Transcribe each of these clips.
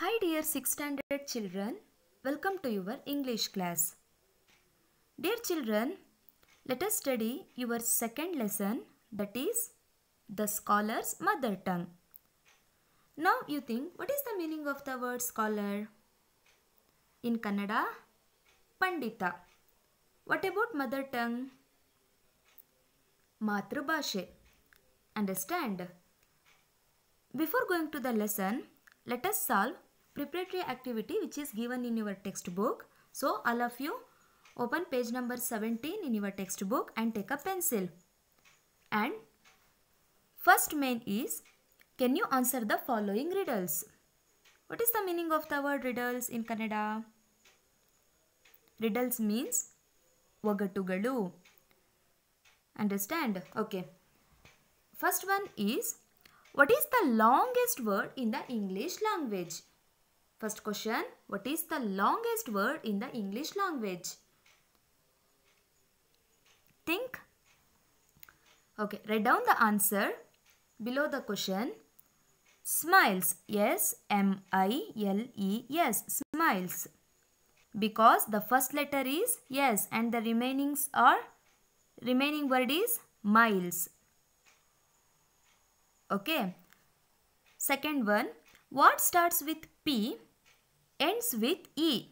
Hi dear 6th standard children, welcome to your English class. Dear children, let us study your second lesson that is the scholar's mother tongue. Now you think what is the meaning of the word scholar? In Kannada, Pandita. What about mother tongue? Matrubhashe. Understand? Before going to the lesson, let us solve preparatory activity which is given in your textbook. So all of you open page number 17 in your textbook and take a pencil. And first main is can you answer the following riddles? What is the meaning of the word riddles in Kannada? Riddles means ಒಗಟುಗಳು Understand? Okay. First one is what is the longest word in the English language? First question What is the longest word in the English language? Think. Okay, write down the answer below the question. Smiles. S M I L E S. Smiles. Because the first letter is yes and the remainings are remaining word is miles. Okay. Second one, what starts with P, ends with E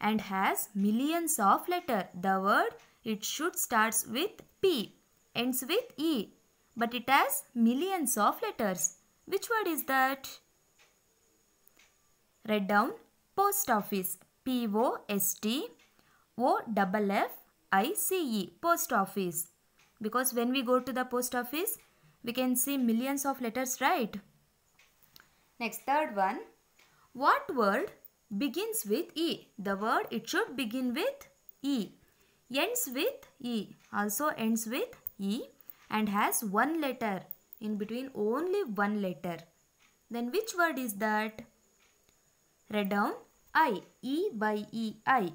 and has millions of letter. The word it should starts with P, ends with E, but it has millions of letters. Which word is that? Write down post office. P O S T O double F I C E post office. Because when we go to the post office, we can see millions of letters, right? Next, third one. What word begins with E? The word it should begin with E. Ends with E. Also ends with E and has one letter. In between only one letter. Then which word is that? Write down I. E by E I.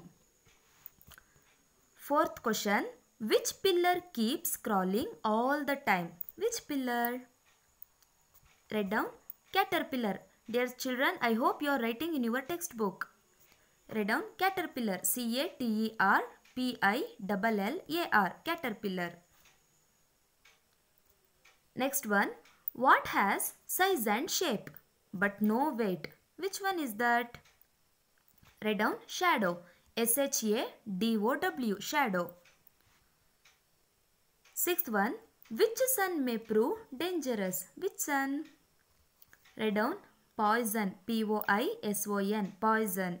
Fourth question. Which pillar keeps crawling all the time? Which pillar? Write down caterpillar. Dear children, I hope you are writing in your textbook. Write down caterpillar. C A T E R P I L L A R. Caterpillar. Next one. What has size and shape but no weight? Which one is that? Write down shadow. S H A D O W. Shadow. Sixth one. Which sun may prove dangerous? Which sun? Write down poison. P O I S O N. Poison.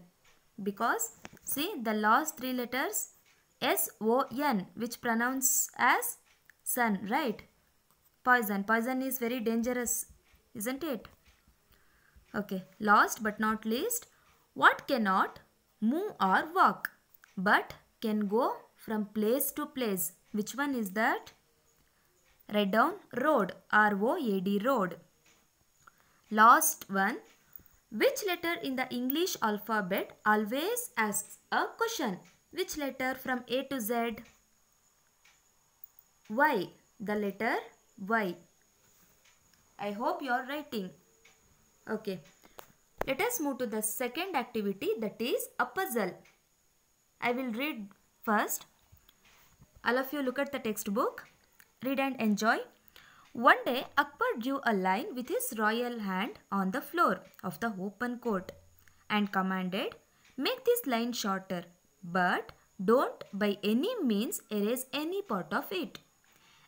Because see the last three letters S O N which pronounce as sun, right? Poison. Poison is very dangerous, isn't it? Okay. Last but not least, what cannot move or walk but can go from place to place? Which one is that? Write down road. R O A D road. Last one. Which letter in the English alphabet always asks a question? Which letter from A to Z? Y. The letter Y. I hope you are writing. Okay. Let us move to the second activity that is a puzzle. I will read first. All of you look at the textbook. Read and enjoy. One day Akbar drew a line with his royal hand on the floor of the open court and commanded, Make this line shorter, but don't by any means erase any part of it.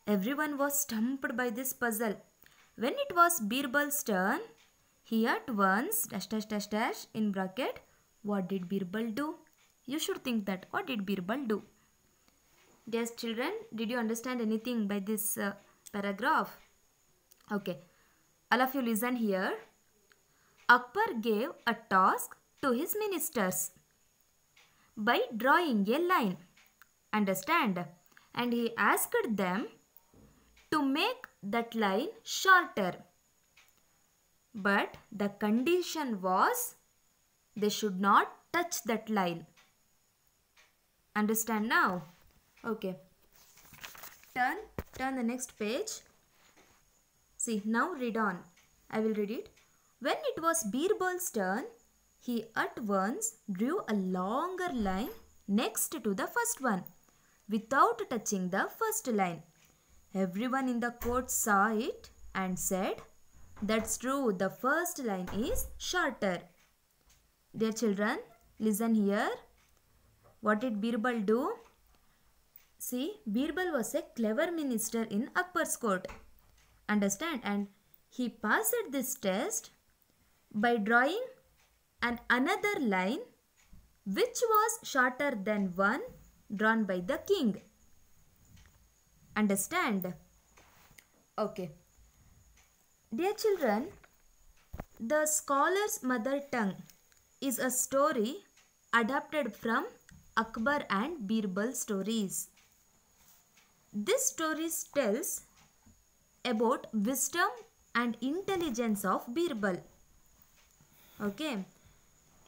Everyone was stumped by this puzzle. When it was Birbal's turn, he at once dash dash dash dash in bracket. What did Birbal do? You should think that. What did Birbal do? Dear children, did you understand anything by this uh, paragraph? Okay. All of you listen here. Akbar gave a task to his ministers by drawing a line. Understand? And he asked them to make that line shorter. But the condition was they should not touch that line. Understand now? Okay. Turn, turn the next page. See, now read on. I will read it. When it was Birbal's turn, he at once drew a longer line next to the first one without touching the first line. Everyone in the court saw it and said, That's true, the first line is shorter. Dear children, listen here. What did Birbal do? See, Birbal was a clever minister in Akbar's court. Understand? And he passed this test by drawing an another line which was shorter than one drawn by the king. Understand? Okay. Dear children, the scholar's mother tongue is a story adapted from Akbar and Birbal stories. This story tells about wisdom and intelligence of Birbal. Okay.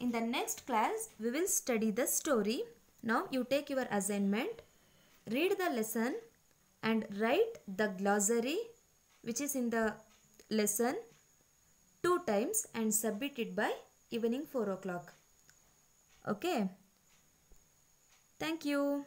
In the next class, we will study the story. Now you take your assignment, read the lesson and write the glossary which is in the lesson two times and submit it by evening 4 o'clock. Okay. Thank you.